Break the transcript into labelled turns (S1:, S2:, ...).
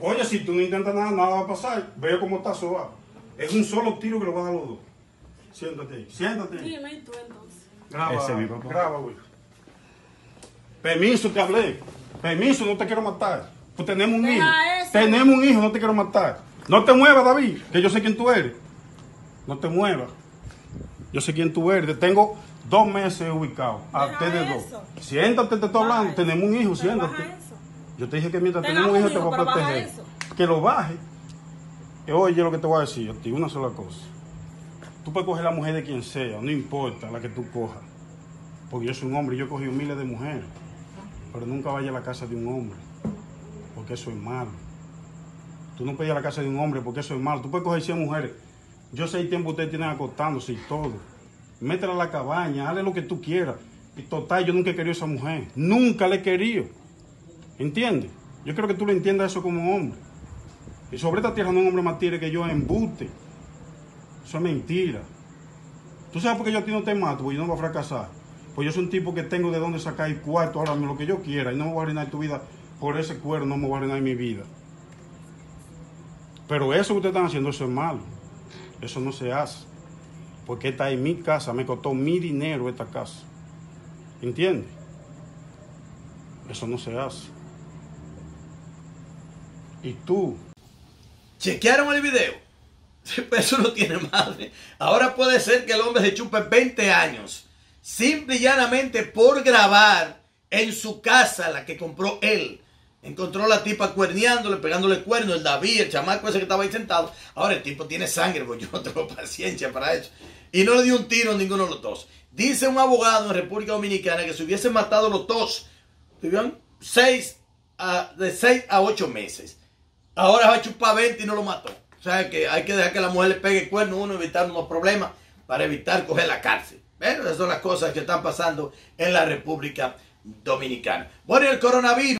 S1: Oye, si tú no intentas nada, nada va a pasar. Ve cómo está suave. Es un solo tiro que lo va a dar los dos. Siéntate ahí, siéntate ahí.
S2: Dime tú entonces.
S1: Graba,
S3: Ese es mi papá.
S1: graba, güey. Permiso, te hablé. Permiso, no te quiero matar. Pues tenemos un
S2: Deja
S1: hijo.
S2: eso.
S1: Tenemos un hijo, no te quiero matar. No te muevas, David, que yo sé quién tú eres. No te muevas. Yo sé quién tú eres. Te tengo dos meses ubicado. A ustedes dos. Siéntate, te estoy hablando. Tenemos un hijo,
S2: Pero
S1: siéntate. Yo te dije que mientras tenemos un hijo te voy a proteger. Que lo baje. Y Oye, lo que te voy a decir a ti, una sola cosa. Tú puedes coger la mujer de quien sea, no importa la que tú cojas. Porque yo soy un hombre yo he cogido miles de mujeres. Pero nunca vaya a la casa de un hombre. Porque eso es malo. Tú no puedes ir a la casa de un hombre porque eso es malo. Tú puedes coger 100 mujeres. Yo sé el tiempo ustedes tienen acostándose y todo. Métela a la cabaña, hazle lo que tú quieras. Y total, yo nunca he querido a esa mujer. Nunca la he querido. ¿Entiendes? Yo creo que tú lo entiendas eso como hombre. Y sobre esta tierra no hay un hombre más tigre que yo embute. Eso es mentira. ¿Tú sabes por qué yo a ti no te mato? Porque yo no voy a fracasar. Pues yo soy un tipo que tengo de dónde sacar el cuarto ahora mismo, lo que yo quiera. Y no me voy a arruinar tu vida por ese cuero, no me voy a arruinar mi vida. Pero eso que ustedes están haciendo, eso es malo. Eso no se hace. Porque esta es mi casa, me costó mi dinero esta casa. ¿Entiendes? Eso no se hace. Y tú,
S4: ¿Chequearon el video? Eso no tiene madre. Ahora puede ser que el hombre se chupe 20 años. Simple y llanamente por grabar en su casa, la que compró él. Encontró a la tipa cuerneándole, pegándole cuernos, el David, el chamaco ese que estaba ahí sentado. Ahora el tipo tiene sangre, porque yo no tengo paciencia para eso. Y no le dio un tiro a ninguno de los dos. Dice un abogado en República Dominicana que se hubiesen matado los dos, tuvieron seis a- de 6 a 8 meses. Ahora va a chupar 20 y no lo mató. O sea que hay que dejar que la mujer le pegue cuerno uno, evitar unos problemas para evitar coger la cárcel. Pero esas son las cosas que están pasando en la República Dominicana. Bueno, y el coronavirus.